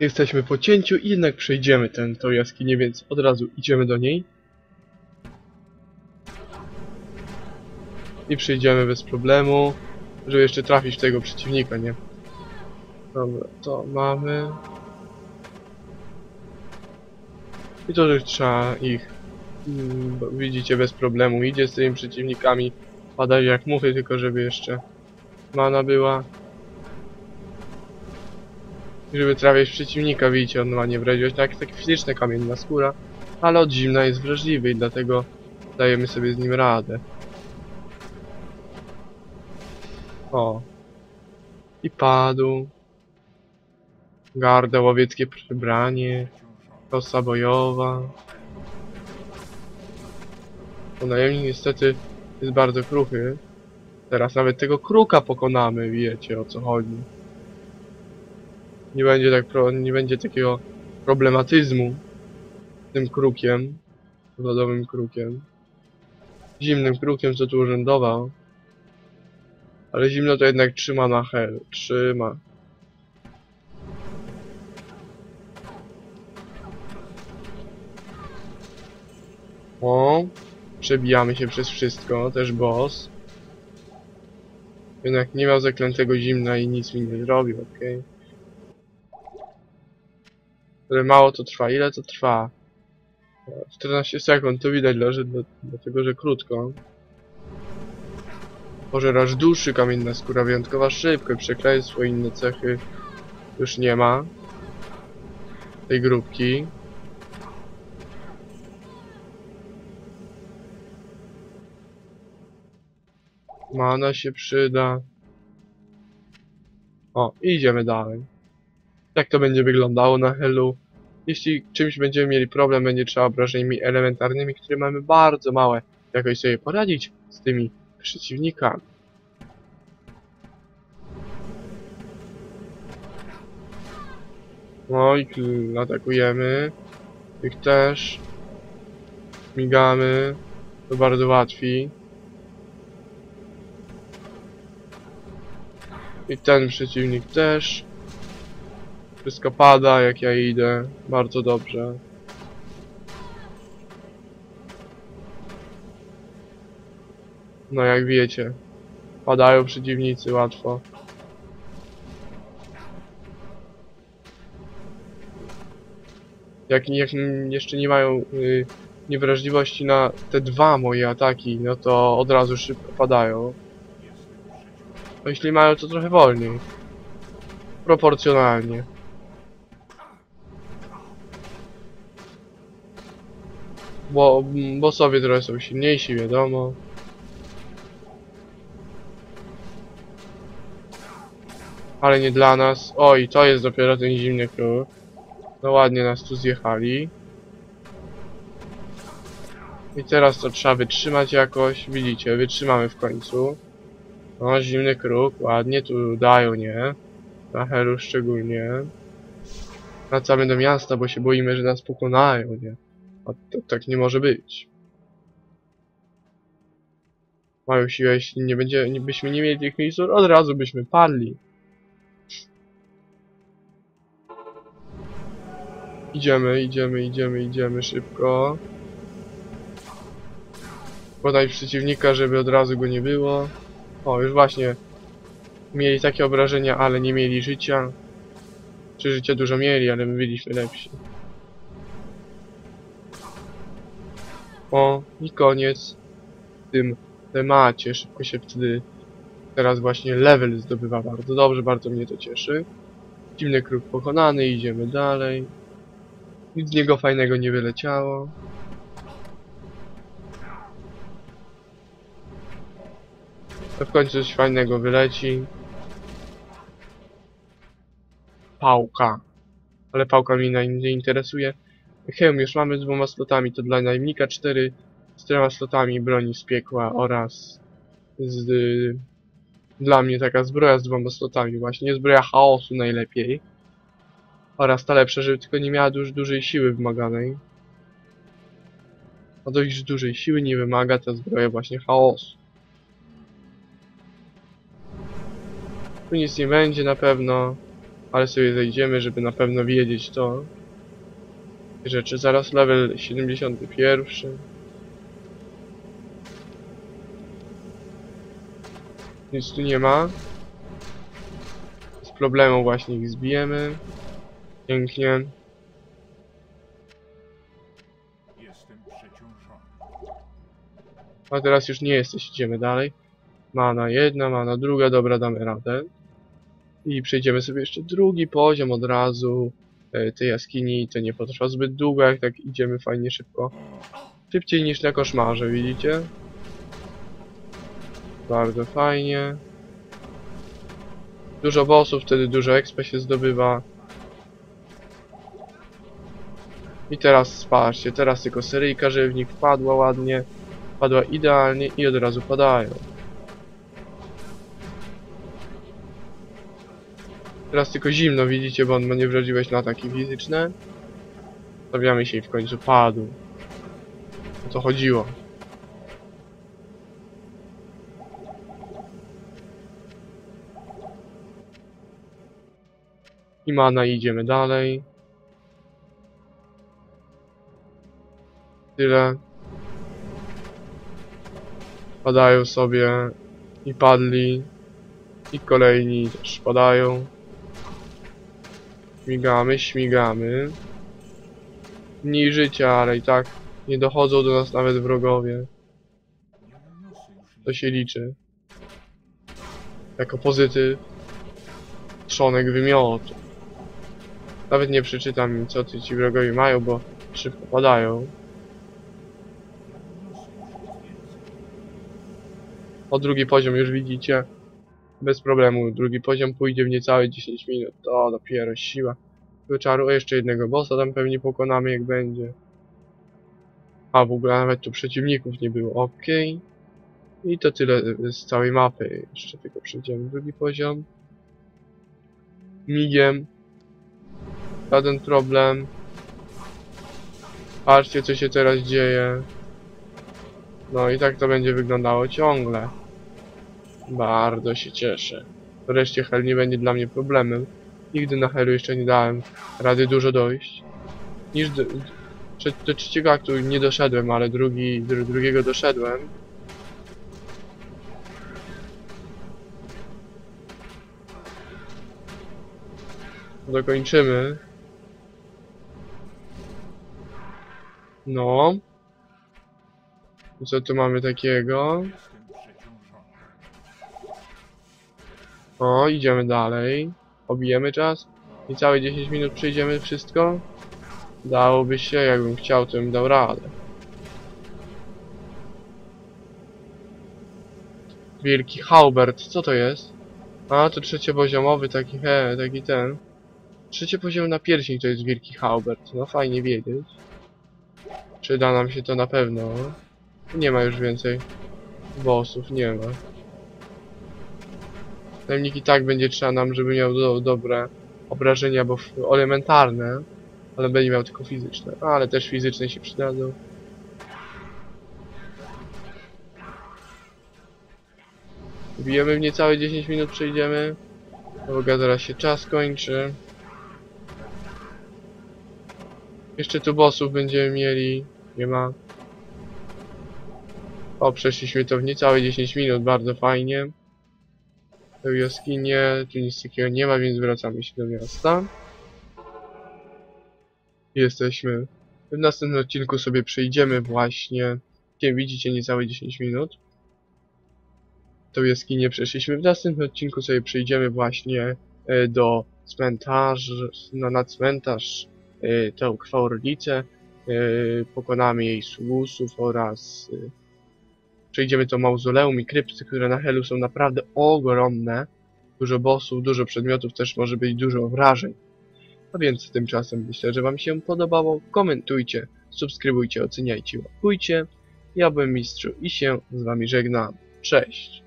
Jesteśmy po cięciu i jednak przejdziemy ten, tą jaskinię, więc od razu idziemy do niej. I przejdziemy bez problemu, żeby jeszcze trafić w tego przeciwnika, nie? Dobra, to mamy. I to, że trzeba ich, mm, widzicie, bez problemu idzie z tymi przeciwnikami. Padają jak muchy, tylko żeby jeszcze mana była. Żeby trafiać przeciwnika, widzicie, on ma niewrażliwość, tak, tak fizyczne kamienna skóra, ale od zimna jest wrażliwy i dlatego dajemy sobie z nim radę. O. I padł. Garda, łowieckie przebranie. Kosa bojowa. To najemnik niestety jest bardzo kruchy. Teraz nawet tego kruka pokonamy, wiecie o co chodzi. Nie będzie tak pro, nie będzie takiego problematyzmu tym krukiem. Lodowym krukiem. Zimnym krukiem, co tu urzędował. Ale zimno to jednak trzyma na hel. Trzyma. O, przebijamy się przez wszystko, też boss. Jednak nie miał zaklętego zimna i nic mi nie zrobił, okej. Ale mało to trwa. Ile to trwa? 14 sekund, to widać, że- dlatego że krótko. Pożerasz duszy, kamienna skóra wyjątkowa szybko, przekleństwo inne cechy już nie ma. Tej grupki. Mana się przyda. O, idziemy dalej. Jak to będzie wyglądało na Hellu? Jeśli czymś będziemy mieli problem, będzie trzeba obrażeniami elementarnymi, które mamy bardzo małe, jakoś sobie poradzić z tymi przeciwnikami. No i atakujemy. Ich też. Migamy. To bardzo łatwi. I ten przeciwnik też. Wszystko pada jak ja idę. Bardzo dobrze. No jak wiecie. Padają przeciwnicy łatwo. Jak, jak jeszcze nie mają y, niewrażliwości na te dwa moje ataki, no to od razu szybko padają. No jeśli mają to trochę wolniej. Proporcjonalnie. Bo bossowie trochę są silniejsi, wiadomo. Ale nie dla nas. Oj, to jest dopiero ten zimny kruk. No ładnie nas tu zjechali. I teraz to trzeba wytrzymać jakoś. Widzicie, wytrzymamy w końcu. No, zimny kruk, ładnie tu dają, nie? Na Helu szczególnie. Wracamy do miasta, bo się boimy, że nas pokonają, nie? A to tak nie może być. Mają siłę, jeśli nie będzie, byśmy nie mieli tych miejsc, od razu byśmy padli. Idziemy, idziemy, idziemy, idziemy szybko. Podaj przeciwnika, żeby od razu go nie było. O, już właśnie. Mieli takie obrażenia, ale nie mieli życia. Czy życia dużo mieli, ale my byliśmy lepsi. O, i koniec w tym temacie. Szybko się wtedy teraz właśnie level zdobywa bardzo dobrze, bardzo mnie to cieszy. Zimny kruk pokonany, idziemy dalej. Nic z niego fajnego nie wyleciało. To w końcu coś fajnego wyleci. Pałka. Ale pałka naj- nie interesuje. Hełm już mamy z dwoma slotami, to dla najemnika cztery z trzema slotami broni z piekła oraz z... y, Dla mnie taka zbroja z dwoma slotami właśnie, zbroja chaosu najlepiej. Oraz ta lepsza, żeby tylko nie miała duż, dużej siły wymaganej. A dość dużej siły nie wymaga ta zbroja właśnie chaosu. Tu nic nie będzie na pewno. Ale sobie zejdziemy, żeby na pewno wiedzieć to. Rzeczy. Zaraz level 71. Nic tu nie ma. Z problemu właśnie ich zbijemy. Pięknie. A teraz już nie jesteś, idziemy dalej. Mana jedna, mana druga, dobra, damy radę. I przejdziemy sobie jeszcze drugi poziom od razu tej jaskini. To nie potrwa zbyt długo, jak tak idziemy fajnie szybko. Szybciej niż na koszmarze, widzicie? Bardzo fajnie. Dużo bossów, wtedy dużo expa się zdobywa. I teraz spatrzcie, teraz tylko seryjka żywnik wpadła ładnie. Padła idealnie i od razu padają. Teraz tylko zimno, widzicie, bo on ma niewrażliwość na ataki fizyczne. Stawiamy się i w końcu padł. O co chodziło? I mana idziemy dalej. Tyle. Padają sobie i padli. I kolejni też padają. Śmigamy, śmigamy. Mniej życia, ale i tak nie dochodzą do nas nawet wrogowie. To się liczy. Jako pozytyw. Trzonek wymiotu. Nawet nie przeczytam co ty ci wrogowie mają, bo szybko padają. O drugi poziom już widzicie. Bez problemu. Drugi poziom pójdzie w niecałe 10 minut. To dopiero siła. Do czaru. O, jeszcze jednego bossa tam pewnie pokonamy jak będzie. A w ogóle nawet tu przeciwników nie było. Ok. I to tyle z całej mapy. Jeszcze tylko przejdziemy drugi poziom. Migiem. Żaden problem. Patrzcie co się teraz dzieje. No i tak to będzie wyglądało ciągle. Bardzo się cieszę. Wreszcie Hel nie będzie dla mnie problemem. Nigdy na Helu jeszcze nie dałem rady dużo dojść. Niż do, do, trzeciego aktu nie doszedłem, ale drugi, drugiego doszedłem. Dokończymy. No. Co tu mamy takiego? O, idziemy dalej. Obijemy czas. I całe 10 minut przejdziemy wszystko. Dałoby się, jakbym chciał, to bym dał radę. Wielki Haubert, co to jest? A, to trzeciopoziomowy taki, he, taki ten. Trzeciopoziom na pierścień to jest Wielki Haubert. No fajnie wiedzieć. Przyda nam się to na pewno. Nie ma już więcej bossów, nie ma. Najemnik i tak będzie trzeba nam, żeby miał do, dobre obrażenia, bo elementarne, ale będzie miał tylko fizyczne. Ale też fizyczne się przydadzą. Bijemy w niecałe 10 minut, przejdziemy. Uwaga, zaraz się czas kończy. Jeszcze tu bossów będziemy mieli. Nie ma. O, przeszliśmy to w niecałe 10 minut, bardzo fajnie. Tę jaskinię, tu nic takiego nie ma, więc wracamy się do miasta. Jesteśmy. W następnym odcinku sobie przejdziemy właśnie. Jak widzicie, niecałe 10 minut. Tą jaskinię przeszliśmy. W następnym odcinku sobie przejdziemy właśnie e, do cmentarza, no, na cmentarz, e, tę kwaorlicę. E, pokonamy jej sługusów oraz przejdziemy to mauzoleum i krypty, które na Helu są naprawdę ogromne. Dużo bossów, dużo przedmiotów, też może być dużo wrażeń. A więc tymczasem myślę, że Wam się podobało. Komentujcie, subskrybujcie, oceniajcie, łapkujcie. Ja byłem Mistrzu i się z Wami żegnam. Cześć!